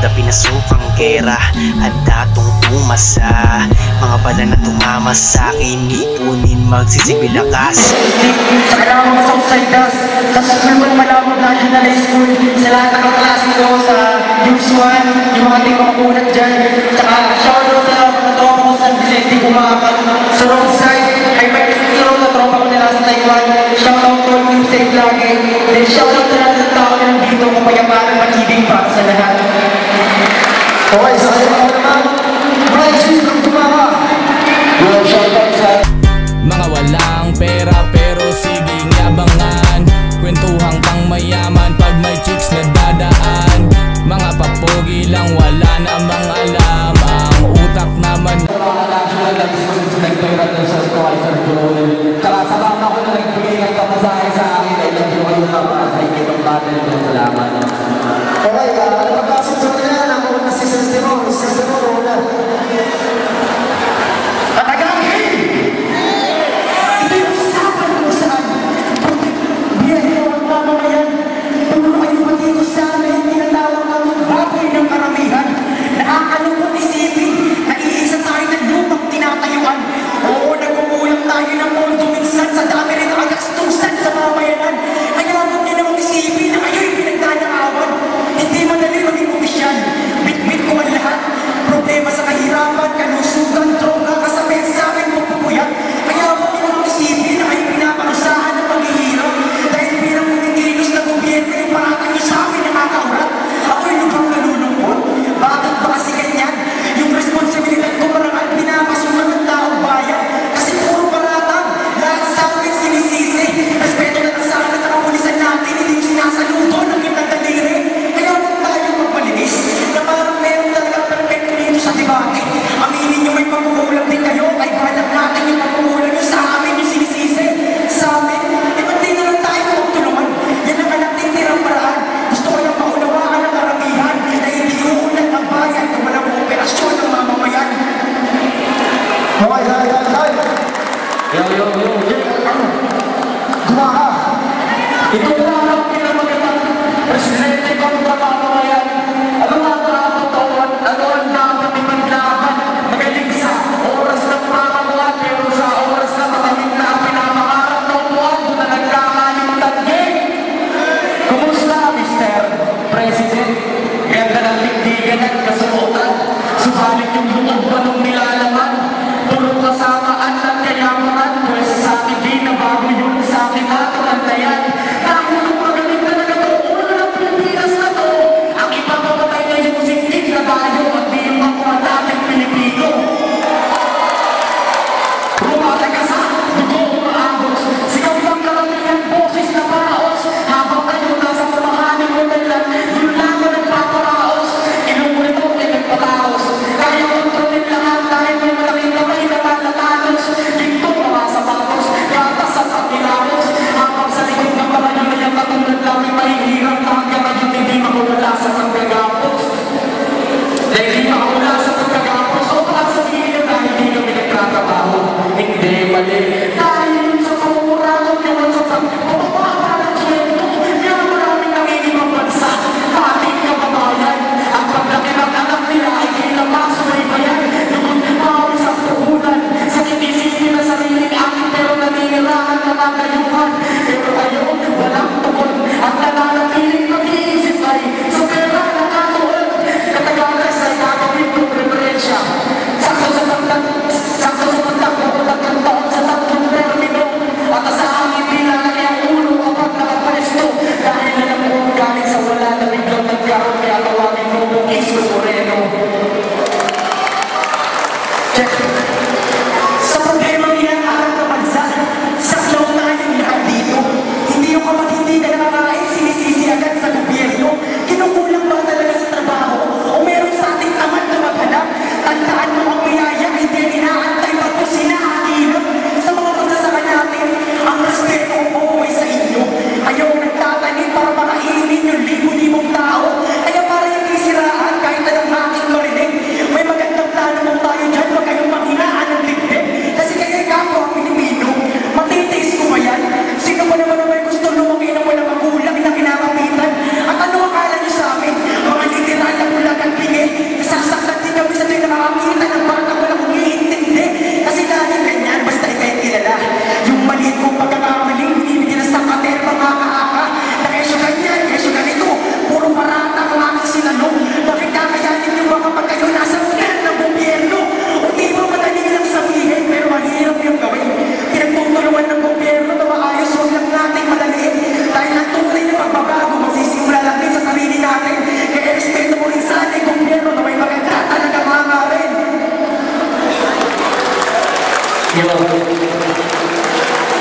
kada pinasukang gera At datong pumasa. Mga bala na tumama sa akin Ipunin magsisibilakas kailangan mo sa dust Sa school mo malabo national high school Sa lahat ng kaklase ko sa News 1 Yung mga ating mga kunat dyan Tsaka shoutout sa mga tropa ko sa Vicente Bumakat Sa roadside Kay Mike Castillo na tropa ko nila sa Taiwan. Shoutout to you safe lagi. Then shoutout sa lahat ng tao na nandito Kapayapaan matibing para sa lahat Okay, sa kanya ako naman Brian G. from Tumama Well, shoutout sa Mga walang pera pero sige abangan Kwentuhang pang mayaman pag may chicks na dadaan Mga papogi lang wala namang alam Ang utak naman mga national na gusto ko sa nagpera ng sa school sa Jolene. Tsaka sa mama ko na nagbigay ng kamasahe sa akin ay love you kayo mama sa ikibang battle. Salamat. Okay, uh, Barcelona. Yo yo yo, kita presiden ekonomi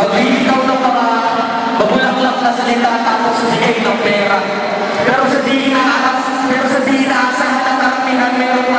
magbibitaw ng mga mabulaklak na salita tapos bigay ng pera. Pero sa di na pero sa di na sa hatatak, meron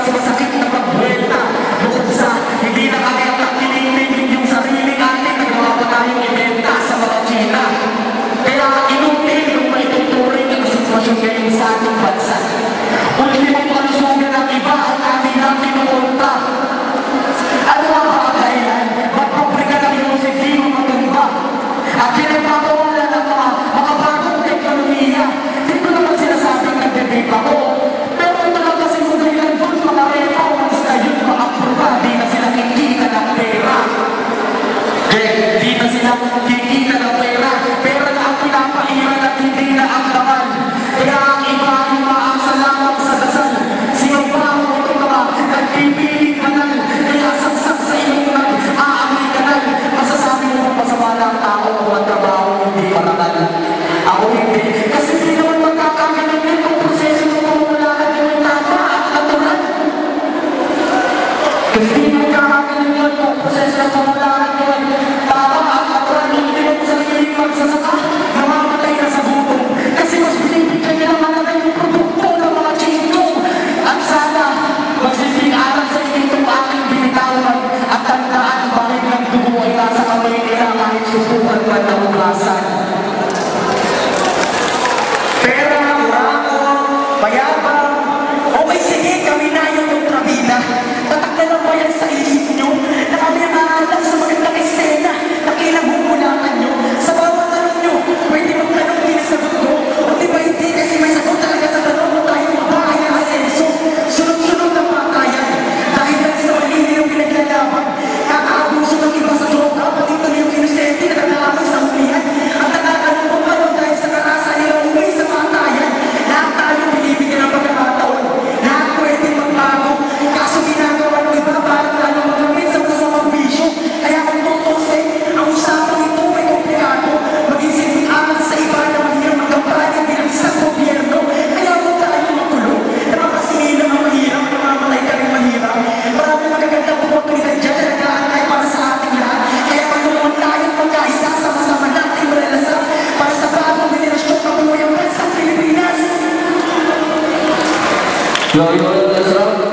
No, you want to dance around?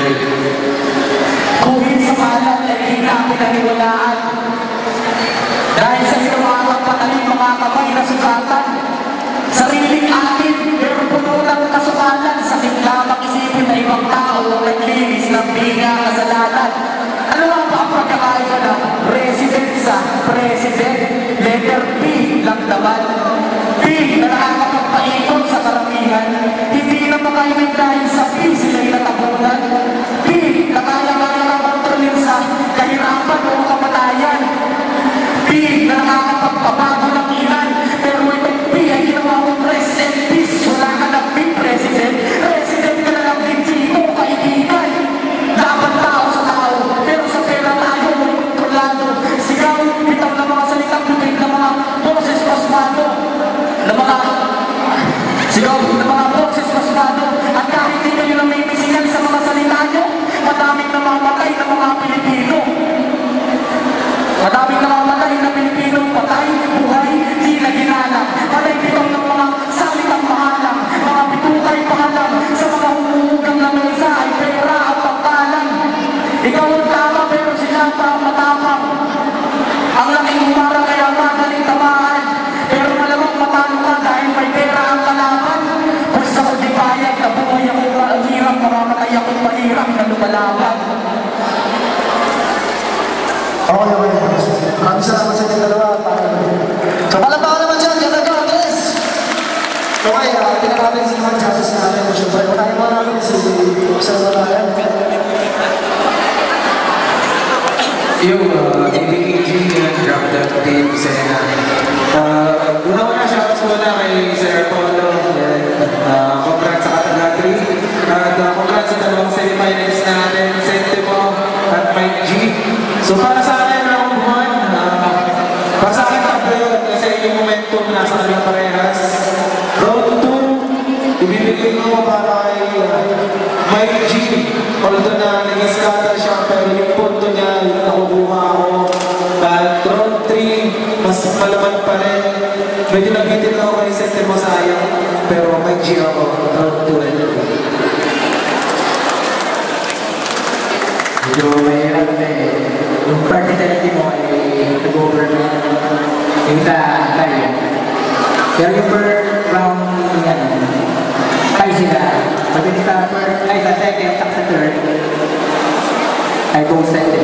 Okay. Kung sa dahil sa sinawakang patalim mga kamay na sukatan, sariling atin, pero puno ng kasukatan, sakit lamang isipin na ibang tao ang naglinis ng biga kasalanan. Ano nga ang pagkakaiba ng resident sa? Letter P lang naman. P na nakakapagpaikot sa karamihan kasabihan, hindi na makahimik dahil sa Halimbawa naman dyan, yan na go, ay, uh, sa mga judges namin, which is like, si Sir Matayan. Yung ah, uh, ABKG yan, grab that tape, sa'yo na. Yung tayo. Pero yung per round, yan, tayo sila. Pagdating sa first, ay sa second, at sa third, ay kung second.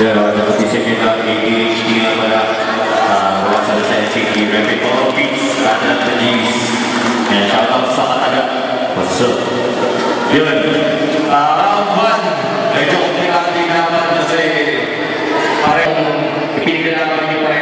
Ya, untuk sisi kita ini dia pada ruang satu sensi di Rapid ada Tenis yang shout out salah ada masuk. Dylan Rahman Ejo Tilang di nama Jose Pare Kepini kenapa ini para